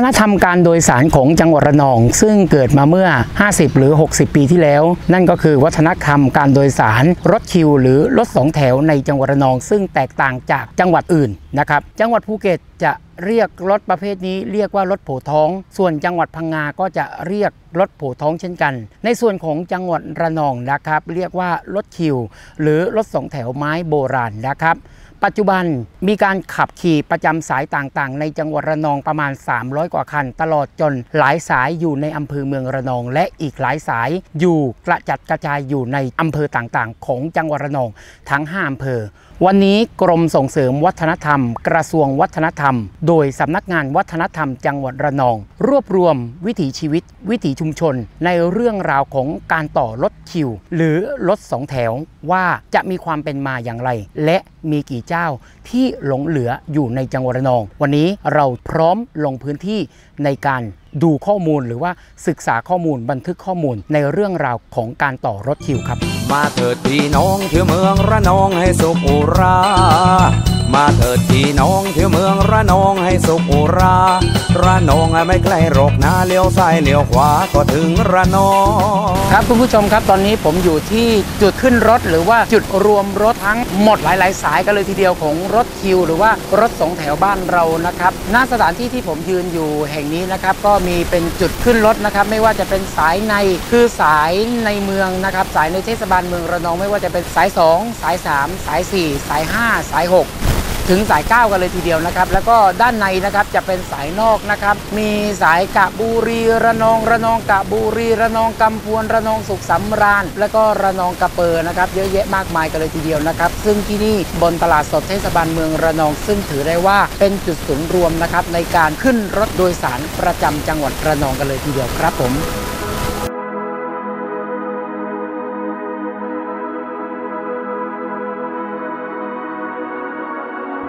วัฒนธรรมการโดยสารของจังหวัดระนอง ซึ่งเกิดมาเมื่อ 50 หรือ 60 ปีที่แล้ว นั่นก็คือวัฒนธรรมการโดยสารรถคิว หรือรถสองแถวในจังหวัดระนอง ซึ่งแตกต่างจากจังหวัดอื่นนะครับจังหวัดภูเก็ตจะเรียกรถประเภทนี้เรียกว่ารถโผท้อง ส่วนจังหวัดพังงาก็จะเรียกรถโผท้องเช่นกัน ในส่วนของจังหวัดระนองนะครับ เรียกว่ารถคิว หรือรถสองแถวไม้โบราณนะครับ ปัจจุบันมีการขับขี่ประจำสายต่างๆ ในจังหวัดระนองประมาณ 300 กว่าคัน ตลอดจนหลายสายอยู่ในอำเภอเมืองระนอง และอีกหลายสายอยู่กระจัดกระจายอยู่ในอำเภอต่างๆ ของจังหวัดระนองทั้ง 5อำเภอ วันนี้กรมส่งเสริมวัฒนธรรม กระทรวงวัฒนธรรม โดยสำนักงานวัฒนธรรมจังหวัดระนอง รวบรวมวิถีชีวิต วิถีชุมชน ในเรื่องราวของการต่อรถคิว หรือรถสองแถวว่าจะมีความเป็นมาอย่างไร และมีกี่เจ้าที่หลงเหลืออยู่ในจังหวัดระนอง วันนี้เราพร้อมลงพื้นที่ ในการดูข้อมูลหรือว่าศึกษาข้อมูลบันทึกข้อมูลในเรื่องราวของการต่อรถคิวครับ มาเถิดพี่น้องเที่ยวเมืองระนองให้สุขอุรา มาเถิดพี่น้องเที่ยวเมืองระนองให้สุขอุรา ระนองไม่ไกลหรอกนะเลี้ยวซ้ายเลี้ยวขวาก็ถึงระนอง ครับคุณผู้ชมครับตอนนี้ผมอยู่ที่จุดขึ้นรถหรือว่าจุดรวมรถทั้งหมดหลาย ๆ สายกันเลยทีเดียวของรถคิว หรือว่ารถสองแถวบ้านเรานะครับหน้าสถานที่ที่ผมยืนอยู่แห่งนี้นะครับก็มีเป็นจุดขึ้นรถนะครับไม่ว่าจะเป็นสายในคือสายในเมืองนะครับสายในเทศบาลเมืองระนองไม่ว่าจะเป็นสาย 2 สาย 3 สาย 4 สาย 5 สาย 6 ถึงสาย9กันเลยทีเดียวนะครับ แล้วก็ด้านในนะครับจะเป็นสายนอกนะครับ มีสายกะบุรีระนองระนองกะบุรีระนองกำพวนระนองสุขสำราญ แล้วก็ระนองกระเปอร์นะครับเยอะแยะมากมายกันเลยทีเดียวนะครับ ซึ่งที่นี่บนตลาดสดเทศบาลเมืองระนอง ซึ่งถือได้ว่าเป็นจุดศูนย์รวมนะครับในการขึ้นรถโดยสารประจำจังหวัดระนองกันเลยทีเดียวครับผม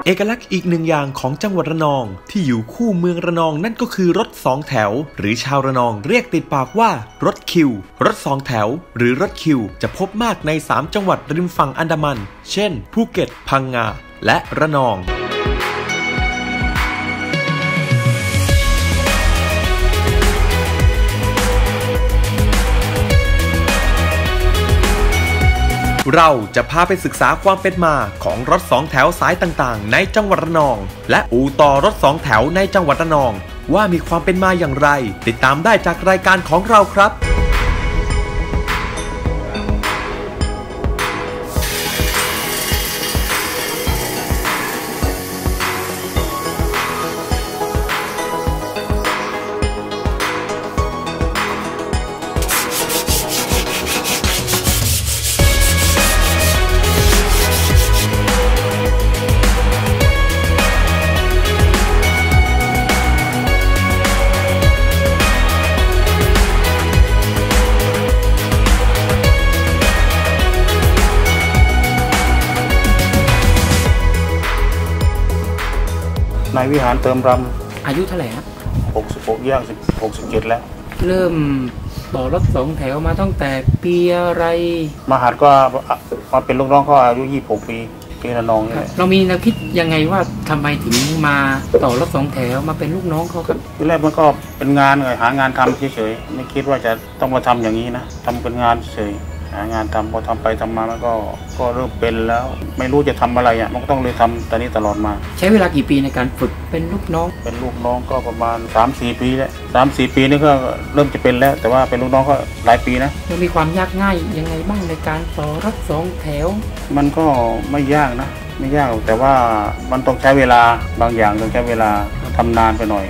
เอกลักษณ์อีกหนึ่งอย่างของจังหวัดระนอง ที่อยู่คู่เมืองระนองนั่นก็คือรถสองแถว หรือชาวระนองเรียกติดปากว่ารถคิว รถสองแถว หรือรถคิว จะพบมากใน 3 จังหวัดริมฝั่งอันดามัน เช่นภูเก็ต พังงา และระนอง เราจะพาไปศึกษาความเป็นมาของรถสองแถวสายต่างๆ ในจังหวัดระนอง และอู่ต่อรถสองแถวในจังหวัดระนอง ว่ามีความเป็นมาอย่างไร ติดตามได้จากรายการของเราครับ นายวิหารเติมรอายุเท่าไหร่ครับำ66ย่าง10 67 แล้ว เริ่มต่อรถสองแถวมาตั้งแต่ปีอะไรมหาดก็มาเป็นลูกน้องเขาอายุ 26 ปีที่ระนองนี่แหละเรามีแนวคิดยังไงว่าทำไมถึงมาต่อรถสองแถวมาเป็นลูกน้องเขาครับ ที่แรกมันก็เป็นงานเลยหางานทำเฉยๆไม่คิดว่าจะต้องมาทำอย่างนี้นะทำเป็นงานเฉย หางานทำพอทำไปทำมามันก็ก็เริ่มเป็นแล้ว ไม่รู้จะทำอะไรอะมันก็ต้องเลยทำตอนนี้ตลอดมา ใช้เวลากี่ปีในการฝึกเป็นลูกน้อง เป็นลูกน้องก็ประมาณ3-4ปีแล้ว3-4ปีนี่ก็เริ่มจะเป็นแล้ว แต่ว่าเป็นลูกน้องก็หลายปีนะมันมีความยากง่ายยังไงบ้างในการต่อรถสองแถว มันก็ไม่ยากนะ ไม่ยากหรอกแต่ว่ามันต้องใช้เวลาบางอย่างต้องใช้เวลาทำนานไปหน่อย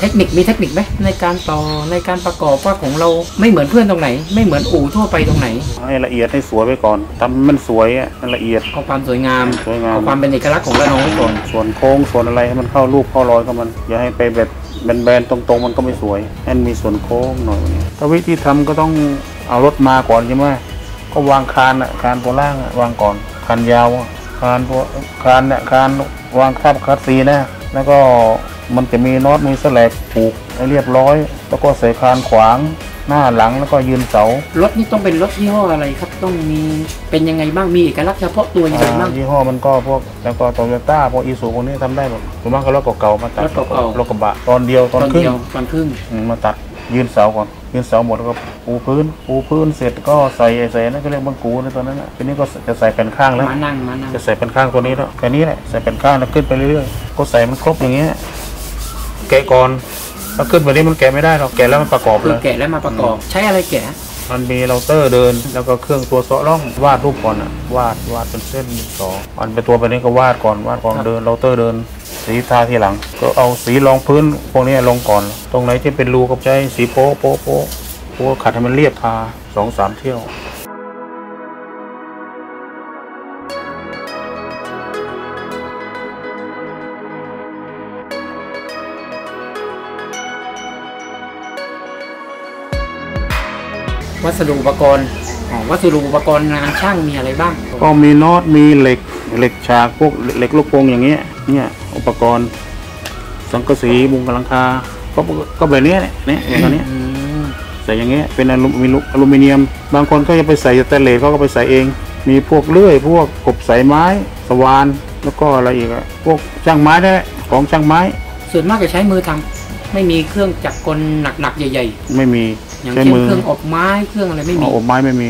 เทคนิคมีเทคนิคไหมในการต่อในการประกอบว่าของเราไม่เหมือนเพื่อนตรงไหน ไม่เหมือนอู่ทั่วไปตรงไหน ให้ละเอียดให้สวยไปก่อนทำให้มันสวยอะให้ละเอียด เอาความสวยงามสวยงาม เอาความเป็นเอกลักษณ์ของระนองไว้ก่อนส่วนโค้งส่วนอะไรให้มันเข้ารูปเข้ารอยก็มันอย่าให้ไปแบบแบนๆตรงๆ มันก็ไม่สวยให้มันมีส่วนโค้งหน่อยถ้าวิธีทำก็ต้องเอารถมาก่อนใช่ไหมก็วางคานอะคานตัวล่างอะวางก่อนคานยาวอะคานตัวคานเนี่ยคานวางคาบคัสซีนะแล้วก็ มันจะมีน็อตมีแสลกผูกให้เรียบร้อย แล้วก็ใส่คานขวางหน้าหลังแล้วก็ยืนเสารถนี่ต้องเป็นรถยี่ห้ออะไรครับ ต้องมีเป็นยังไงบ้างมีเอกลักษณ์เฉพาะตัวยังไงบ้างอ่ายี่ห้อมันก็พวกแล้วก็โตโยต้าพวกอีซูพวกนี้ทำได้หมดส่วนมากก็รถเก่าๆมาตัดรถเก่าๆรถกระบะตอนเดียวตอนตอนครึ่งเดียวตอนครึ่งอืมมาตัดยืนเสาก่อนยืนเสาหมดแล้วก็ปูพื้น ปูพื้นเสร็จก็ใส่ใส่นั่นก็เรียกบังกูในตอนนั้นน่ะทีนี้ก็จะใส่เป็นข้างแล้วมานั่งมานั่งจะใส่เป็นข้างตัวนี้แล้วแค่นี้แหละใส่เป็นข้างแล้วขึ้นไปเรื่อยๆก็ใส่มันครบอย่างเงี้ย แกะก่อนถ้าขึ้นแบบนี้มันแกะไม่ได้หรอกแกะแล้วมันประกอบคืเลอย แกะแล้วมาประกอบ ใช้อะไรแกะ มันมีเราเตอร์เดิน แล้วก็เครื่องตัวเสาะร่องวาดรูปก่อนอะวาดวาดเป็นเส้นสอมันเป็นตัวแบบนี้ก็วาดก่อนวาดก่อนเดินเราเตอร์เดิน สีทาทีหลัง ก็เอาสีรองพื้นพวกนี้ลงก่อน ตรงไหนที่เป็นรูก็ใช้สีโป๊ะโป๊ะโป๊ะโป๊ะขัดให้มันเรียบทาสองสามเที่ยว วัสดุอุปกรณ์อ๋อวัสดุอุปกรณ์งานช่างมีอะไรบ้าง ก็มีน็อตมีเหล็กเหล็กฉากพวกเหล็กลูกโป่งอย่างเงี้ยเนี่ยอุปกรณ์สังกะสีมุงกบหลังคาก็ก็แบบเนี้ยแหละเนี่ยอย่างอันเนี้ยอืมใส่อย่างเงี้ยเป็นอลูมิเนียมอลูมิเนียม บางคนก็จะไปใส่สแตนเลสเขาก็ไปใส่เอง มีพวกเลื่อย พวกกบสายไม้สว่านแล้วก็อะไรอีกอะพวกช่างไม้ได้แหละของช่างไม้ ส่วนมากจะใช้มือทำไม่มีเครื่องจักรกลหนักๆใหญ่ไม่มีๆ อย่างใช้เช่นมือเครื่องอบไม้เครื่องอะไรไม่มีเอาอบไม้ไม่มี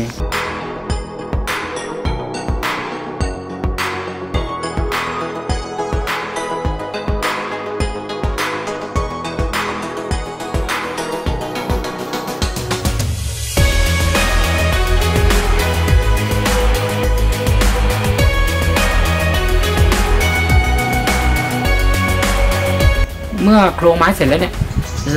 เมื่อโครงไม้เสร็จแล้วเนี่ย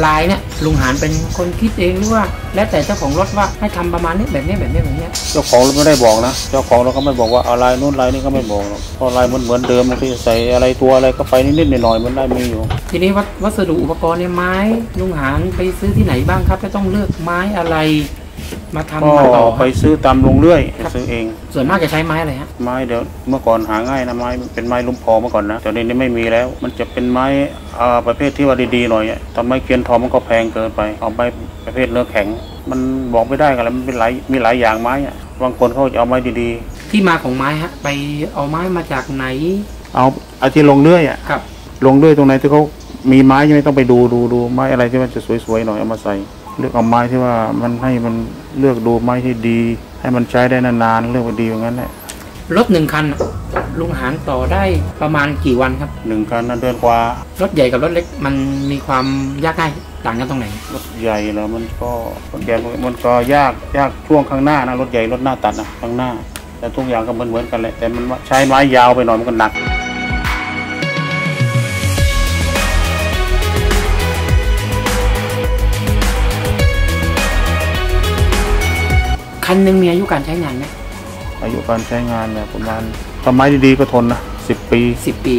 ลายเนี่ยลุงหานเป็นคนคิดเองหรือว่า แล้วแต่เจ้าของรถว่าให้ทำประมาณนี้แบบนี้แบบนี้แบบนี้เจ้าของเราไม่ได้บอกนะ เจ้าของเราก็ไม่บอกว่าเอาลายนู้นลายนี้ก็ไม่บอกหรอกเพราะลายมันเหมือนเดิมบางทีใส่อะไรตัวอะไรก็ไปนิดๆหน่อยๆมันได้มีอยู่ ทีนี้วัสวัสดุอุปกรณ์เนี่ยไม้ลุงหานไปซื้อที่ไหนบ้างครับจะต้องเลือกไม้อะไร มาทำก็มาต่อไปซื้อตามโรงเรื่อยซื้อเอง ส่วนมากจะใช้ไม้อะไรฮะไม้เดี๋ยวเมื่อก่อนหาง่ายนะไม้เป็นไม้ลุมพอเมื่อก่อนนะแต่เดี๋ยวนี้ไม่มีแล้ว มันจะเป็นไม้อ่าประเภทที่ว่าดีๆหน่อยอะทำไม้เกียนทองมันก็แพงเกินไปเอาไม้ประเภทเนื้อแข็ง มันบอกไม่ได้กันแล้วมันเป็นหลายมีหลายอย่างไม้อะบางคนเขาจะเอาไม้ดีที่มาของไม้ฮะ ไปเอาไม้มาจากไหนๆเอาไอ้ที่ลงเรื่อยอะครับ ลงเรื่อยตรงไหนที่เขามีไม้ใช่ไหมต้องไปดูดูดูไม้อะไรที่มันจะสวยๆหน่อยเอามาใส่ เลือกเอาไม้ที่ว่ามันให้มันเลือกดูไม้ที่ดี ให้มันใช้ได้นานๆเลือกว่าดีอย่างนั้นแหละรถหนึ่งคันลุงหานต่อได้ประมาณกี่วันครับหนึ่งคันนั้นเดือนกว่ารถใหญ่กับรถเล็กมันมีความยากง่ายต่างกันตรงไหนรถใหญ่แล้วมันก็รถใหญ่มันก็ยากยากช่วงข้างหน้านะรถใหญ่รถหน้าตัดนะข้างหน้า แต่ทุกอย่างก็เหมือนเหมือนกันแหละแต่มันใช้ไม้ยาวไปหน่อยมันก็หนัก คันหนึ่งมีอายุการใช้งานไหมอายุการใช้งานเนี่ยประมาณถ้าไม้ดีๆก็ทนนะสิบปีสิบปี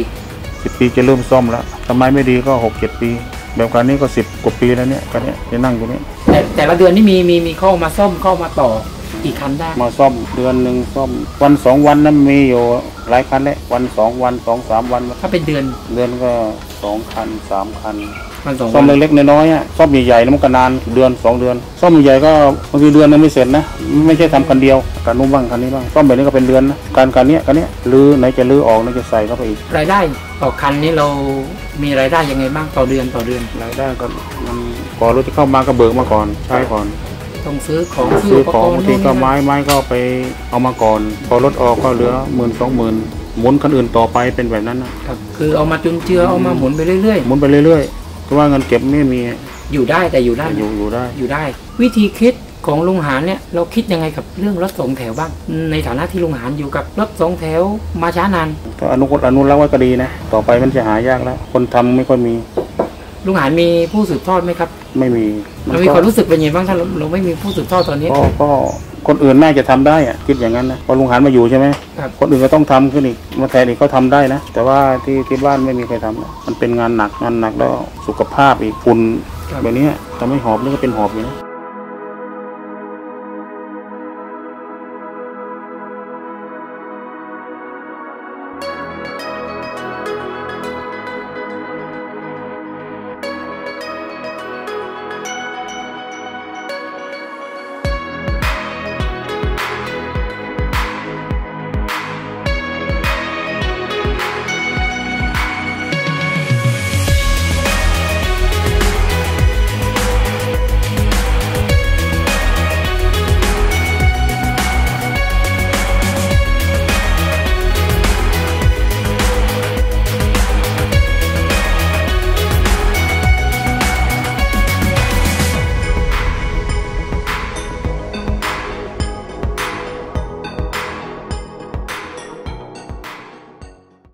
สิบปีจะเริ่มซ่อมแล้วถ้าไม้ไม่ดีก็หกเจ็ดปี แบบการนี้ก็สิบกว่าปีแล้วเนี่ยการนี้ที่นั่งอยู่นี่แต่แต่ละเดือนนี่มีมีมีเข้ามาซ่อมเข้ามาต่อกี่คันได้ มาซ่อมเดือนหนึ่งซ่อมวันสองวันนั้นมีอยู่หลายคันแหละวันสองวันสองสามวันถ้าเป็นเดือนเดือนก็สองคันสามคัน มันสองซ่อมวันเล็กๆน้อยๆอะซ่อมใหญ่ๆแล้วมันก็นานเดือนสองเดือนซ่อมใหญ่ๆก็บางทีเดือนนึงไม่เสร็จนะไม่ใช่ทำคันเดียวการนู้นบ้างคันนี้บ้างซ่อมแบบนี้ก็เป็นเดือนนะการการเนี้ยการเนี้ยลื้อไหนจะลื้อออกไหนจะใส่เข้าไปอีกรายได้ต่อคันนี้เรามีรายได้ยังไงบ้างต่อเดือนต่อเดือนรายได้ก็มันก่อนรถจะเข้ามาก็เบิกมาก่อนใช้ก่อนต้องซื้อของซื้อปของกรณ์บางทีนู่นก็นี่ไม้ไม้ก็ไปเอามาก่อน พอรถออกก็เหลือหมื่นสองหมื่นหมุนคันอื่นต่อไปเป็นแบบนั้นนะครับคือเอามาจุนเจือเอามาหมุนไปเรื่อยหมุนไปเรื่อยๆเพ ราะว่าเงินเก็บไม่มีๆอยู่ได้แต่อยู่ได้อยู่อยู่ได้ อยู่ได้ วิธีคิดของลุงหานเนี่ยเราคิดยังไงกับเรื่องรถสองแถวบ้าง ในฐานะที่ลุงหานอยู่กับรถสองแถวมาช้านานถ้าอนุกอนุรักษ์ไว้ก็ดีนะ ต่อไปมันจะหายากแล้ว คนทำไม่ค่อยมี ลุงหานมีผู้สืบทอดไหมครับ ไม่มีเรามีความรู้สึกเป็นยังไงบ้างถ้าเราเราไม่มีผู้สืบทอดตอนนี้ ก็ก็คนอื่นน่าจะทำได้อะคิดอย่างนั้นนะพอลุงหันมาอยู่ใช่ไหมครับคนอื่นก็ต้องทำขึ้นอีกมาแทนอีกเขาทำได้นะ แต่ว่าที่ที่บ้านไม่มีใครทำนะมันเป็นงานหนักงานหนักแล้วสุขภาพอีกฝุ่นแบบเนี้ยทำให้หอบนี่ก็เป็นหอบอยู่นะ